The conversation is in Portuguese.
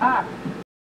Ah,